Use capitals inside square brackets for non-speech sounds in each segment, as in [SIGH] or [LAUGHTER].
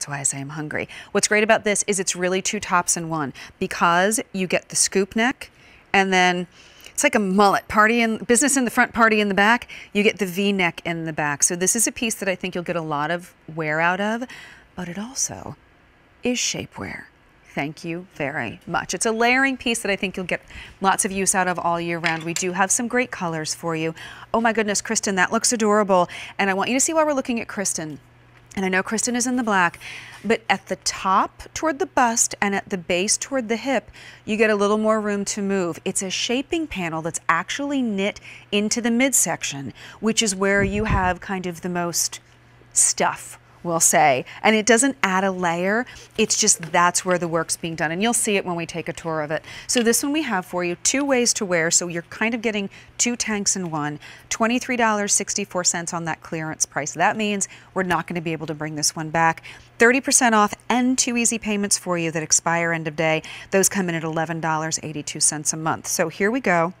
That's why I say I'm hungry. What's great about this is it's really two tops in one because you get the scoop neck and then it's like a mullet party in business in the front party in the back. You get the v-neck in the back. So this is a piece that i think you'll get a lot of wear out of but it also is shapewear. Thank you very much. It's a layering piece that i think you'll get lots of use out of all year round. We do have some great colors for you. Oh my goodness kristen that looks adorable. And i want you to see why we're looking at kristen and I know Kristen is in the black, but at the top toward the bust and at the base toward the hip, you get a little more room to move. It's a shaping panel that's actually knit into the midsection, which is where you have kind of the most stuff we'll say. And it doesn't add a layer. It's just that's where the work's being done. And you'll see it when we take a tour of it. So this one we have for you, two ways to wear. So you're kind of getting two tanks in one, $23.64 on that clearance price. That means we're not going to be able to bring this one back. 30% off and two easy payments for you that expire end of day. Those come in at $11.82 a month. So here we go.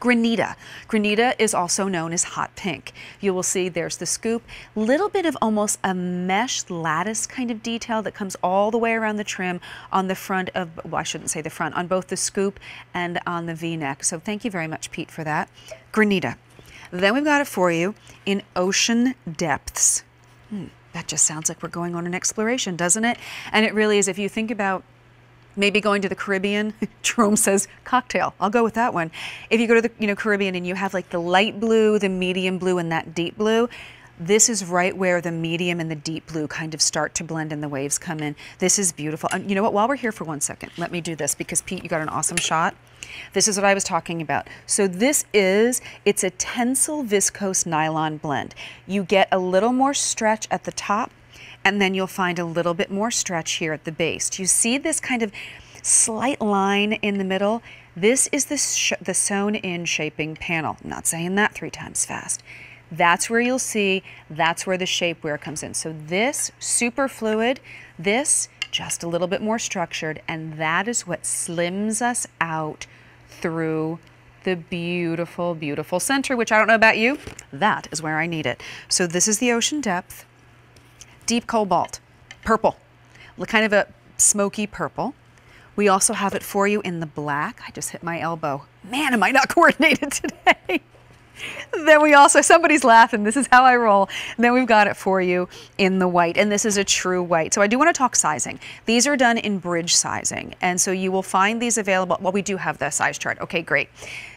Granita. Granita is also known as hot pink. You will see there's the scoop, little bit of almost a mesh lattice kind of detail that comes all the way around the trim on the front of, well, I shouldn't say the front, on both the scoop and on the V-neck. So thank you very much, Pete, for that. Granita. Then we've got it for you in Ocean Depths. Hmm, that just sounds like we're going on an exploration, doesn't it? And it really is. If you think about maybe going to the Caribbean. [LAUGHS] Jerome says cocktail. I'll go with that one. If you go to the you know Caribbean and you have like the light blue, the medium blue, and that deep blue, this is right where the medium and the deep blue kind of start to blend and the waves come in. This is beautiful. And you know what? While we're here for one second, let me do this because Pete, you got an awesome shot. This is what I was talking about. So this is, it's a Tencel viscose nylon blend. You get a little more stretch at the top and then you'll find a little bit more stretch here at the base. Do you see this kind of slight line in the middle? This is the, the sewn in shaping panel. I'm not saying that three times fast. That's where you'll see, that's where the shapewear comes in. So this, super fluid, this, just a little bit more structured, and that is what slims us out through the beautiful, beautiful center, which I don't know about you, that is where I need it. So this is the ocean depth deep cobalt, purple, kind of a smoky purple. We also have it for you in the black. I just hit my elbow. Man, am I not [LAUGHS] coordinated today. [LAUGHS] then we also, somebody's laughing, this is how I roll. And then we've got it for you in the white, and this is a true white. So I do want to talk sizing. These are done in bridge sizing, and so you will find these available, well, we do have the size chart. Okay, great.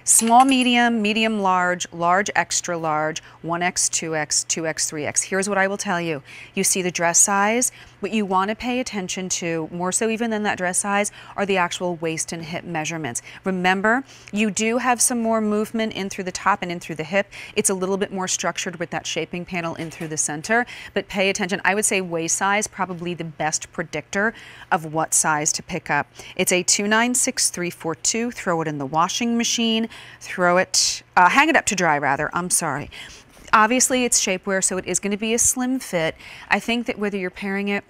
Small, medium, medium, large, large, extra large, 1X, 2X, 2X, 3X. Here's what I will tell you. You see the dress size. What you want to pay attention to, more so even than that dress size, are the actual waist and hip measurements. Remember, you do have some more movement in through the top and in through the hip. It's a little bit more structured with that shaping panel in through the center, but pay attention. I would say waist size, probably the best predictor of what size to pick up. It's a 296342. Throw it in the washing machine throw it, uh, hang it up to dry rather, I'm sorry. Obviously it's shapewear, so it is gonna be a slim fit. I think that whether you're pairing it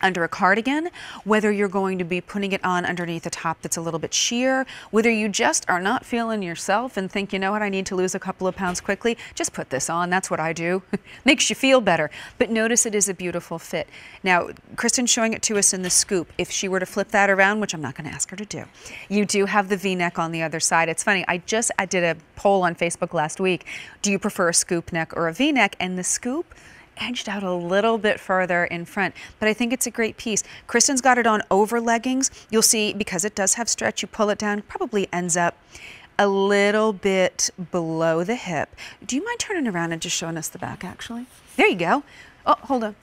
under a cardigan, whether you're going to be putting it on underneath a top that's a little bit sheer, whether you just are not feeling yourself and think, you know what, I need to lose a couple of pounds quickly, just put this on. That's what I do. [LAUGHS] Makes you feel better. But notice it is a beautiful fit. Now, Kristen's showing it to us in the scoop. If she were to flip that around, which I'm not going to ask her to do, you do have the V-neck on the other side. It's funny. I just I did a poll on Facebook last week. Do you prefer a scoop neck or a V-neck? And the scoop edged out a little bit further in front, but I think it's a great piece. Kristen's got it on over leggings. You'll see, because it does have stretch, you pull it down, probably ends up a little bit below the hip. Do you mind turning around and just showing us the back, actually? There you go. Oh, hold on.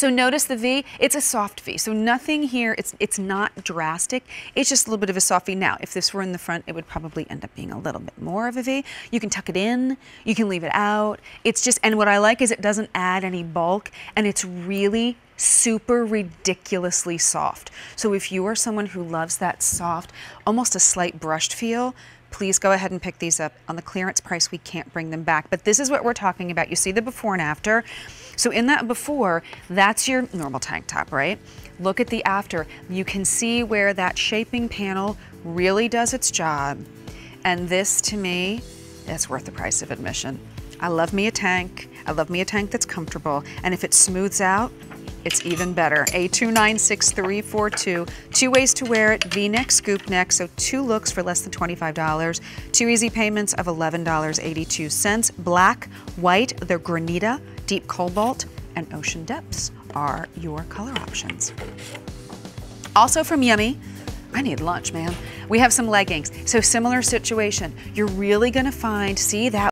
So notice the V, it's a soft V. So nothing here, it's, it's not drastic. It's just a little bit of a soft V. Now, if this were in the front, it would probably end up being a little bit more of a V. You can tuck it in, you can leave it out. It's just, and what I like is it doesn't add any bulk and it's really super ridiculously soft. So if you are someone who loves that soft, almost a slight brushed feel, please go ahead and pick these up. On the clearance price, we can't bring them back. But this is what we're talking about. You see the before and after. So in that before, that's your normal tank top, right? Look at the after. You can see where that shaping panel really does its job. And this, to me, is worth the price of admission. I love me a tank. I love me a tank that's comfortable. And if it smooths out, it's even better. A296342. Two ways to wear it V-neck, scoop neck, so two looks for less than $25. Two easy payments of $11.82. Black, white, the granita, deep cobalt, and ocean depths are your color options. Also from Yummie, I need lunch, man. We have some leggings. So similar situation. You're really gonna find, see that